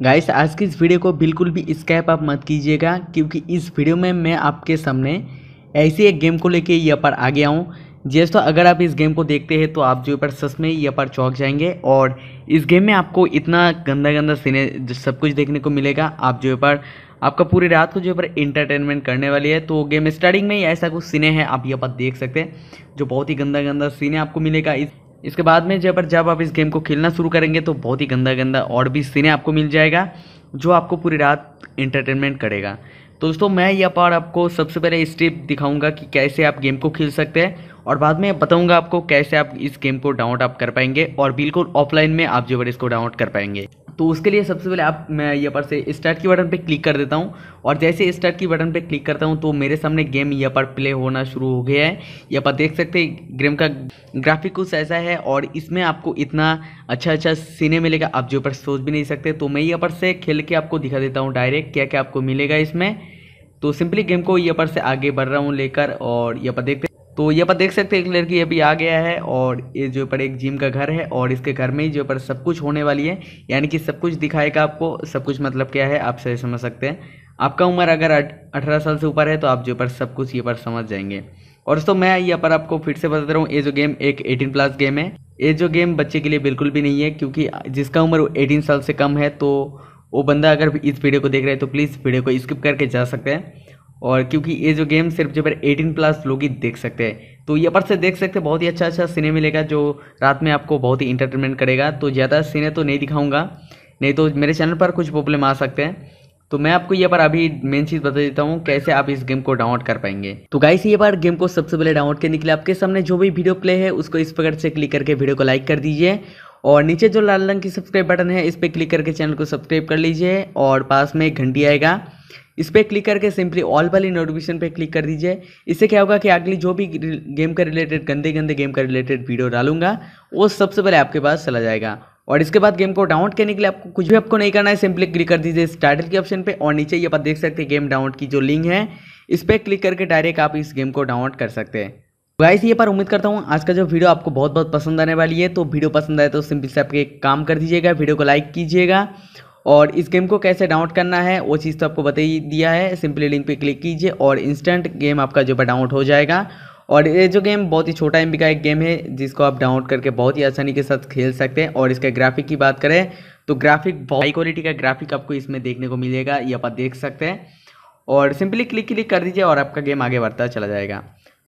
Guys आज की इस वीडियो को बिल्कुल भी स्कैप आप मत कीजिएगा, क्योंकि इस वीडियो में मैं आपके सामने ऐसी एक गेम को लेके यहाँ पर आ गया हूँ जैसे तो अगर आप इस गेम को देखते हैं तो आप जो पर सच में यहाँ पर चौक जाएँगे, और इस गेम में आपको इतना गंदा गंदा सीने सब कुछ देखने को मिलेगा। आप जो पर, आपका पूरी रात को जो पर इंटरटेनमेंट करने वाली है तो गेम स्टार्टिंग में ही ऐसा कुछ सीने हैं, आप यहाँ पर देख सकते हैं, जो बहुत ही गंदा गंदा सीने आपको मिलेगा। इस इसके बाद में जब जब आप इस गेम को खेलना शुरू करेंगे तो बहुत ही गंदा गंदा और भी सीने आपको मिल जाएगा, जो आपको पूरी रात इंटरटेनमेंट करेगा। तो दोस्तों, मैं यहाँ पर आपको सबसे पहले स्टेप दिखाऊँगा कि कैसे आप गेम को खेल सकते हैं, और बाद में बताऊँगा आपको कैसे आप इस गेम को डाउनलोड आप कर पाएँगे, और बिल्कुल ऑफलाइन में आप जो इसको डाउनलोड कर पाएँगे। तो उसके लिए सबसे पहले आप, मैं यहाँ पर से स्टार्ट की बटन पे क्लिक कर देता हूँ। और जैसे स्टार्ट की बटन पे क्लिक करता हूँ तो मेरे सामने गेम यहाँ पर प्ले होना शुरू हो गया है। यहाँ पर देख सकते हैं गेम का ग्राफिक कुछ ऐसा है और इसमें आपको इतना अच्छा अच्छा सीने मिलेगा, आप जो पर सोच भी नहीं सकते। तो मैं यहाँ पर से खेल के आपको दिखा देता हूँ डायरेक्ट क्या क्या आपको मिलेगा इसमें। तो सिंपली गेम को यहाँ पर से आगे बढ़ रहा हूँ लेकर और यहाँ पर देखते तो ये पर देख सकते हैं एक लड़की अभी आ गया है और ये जो पर एक जिम का घर है और इसके घर में ही जो पर सब कुछ होने वाली है। यानी कि सब कुछ दिखाएगा आपको, सब कुछ मतलब क्या है, आप सही समझ सकते हैं। आपका उम्र अगर अठारह साल से ऊपर है तो आप जो पर सब कुछ ये पर समझ जाएँगे। और दोस्तों, मैं यहाँ पर आपको फिर से बता रहा हूँ, ये जो गेम एक 18 प्लस गेम है। ये जो गेम बच्चे के लिए बिल्कुल भी नहीं है, क्योंकि जिसका उम्र 18 साल से कम है तो वो बंदा अगर इस वीडियो को देख रहा है तो प्लीज़ वीडियो को स्किप करके जा सकते हैं। और क्योंकि ये जो गेम सिर्फ़ जो पर एटीन प्लस लोग ही देख सकते हैं। तो ये पर से देख सकते हैं, बहुत ही अच्छा अच्छा सीने मिलेगा जो रात में आपको बहुत ही इंटरटेनमेंट करेगा। तो ज़्यादा सीने तो नहीं दिखाऊँगा, नहीं तो मेरे चैनल पर कुछ प्रॉब्लम आ सकते हैं। तो मैं आपको ये पर अभी मेन चीज़ बता देता हूँ, कैसे आप इस गेम को डाउनलोड कर पाएँगे। तो गाइस ये बार गेम को सबसे पहले डाउनलोड करने के लिए आपके सामने जो भी वीडियो प्ले है, उसको इस प्रकार से क्लिक करके वीडियो को लाइक कर दीजिए। और नीचे जो लाल रंग की सब्सक्राइब बटन है, इस पर क्लिक करके चैनल को सब्सक्राइब कर लीजिए और पास में घंटी आएगा। इस पर क्लिक करके सिंपली ऑल वाली नोटिफिकेशन पे क्लिक कर दीजिए। इससे क्या होगा कि अगली जो भी गेम का रिलेटेड गंदे गंदे गेम का रिलेटेड वीडियो डालूँगा, वो सबसे पहले आपके पास चला जाएगा। और इसके बाद गेम को डाउनलोड करने के लिए आपको कुछ भी आपको नहीं करना है सिंपली क्लिक कर दीजिए इस टाइटल के ऑप्शन पे और नीचे ये आप देख सकते हैं गेम डाउनलोड की जो लिंक है। इस पर क्लिक करके डायरेक्ट आप इस गेम को डाउनलोड कर सकते हैं। गाइस ये पर उम्मीद करता हूँ आज का जो वीडियो आपको बहुत बहुत पसंद आने वाली है। तो वीडियो पसंद आए तो सिंपल से आपके काम कर दीजिएगा वीडियो को लाइक कीजिएगा। और इस गेम को कैसे डाउनलोड करना है, वो चीज़ तो आपको बता ही दिया है। सिंपली लिंक पे क्लिक कीजिए और इंस्टेंट गेम आपका जो है डाउनलोड हो जाएगा। और ये जो गेम बहुत ही छोटा एमबी का एक गेम है, जिसको आप डाउनलोड करके बहुत ही आसानी के साथ खेल सकते हैं। और इसके ग्राफिक की बात करें तो ग्राफिक बहुत हाई क्वालिटी का ग्राफिक आपको इसमें देखने को मिलेगा, ये आप देख सकते हैं। और सिंपली क्लिक क्लिक कर दीजिए और आपका गेम आगे बढ़ता चला जाएगा।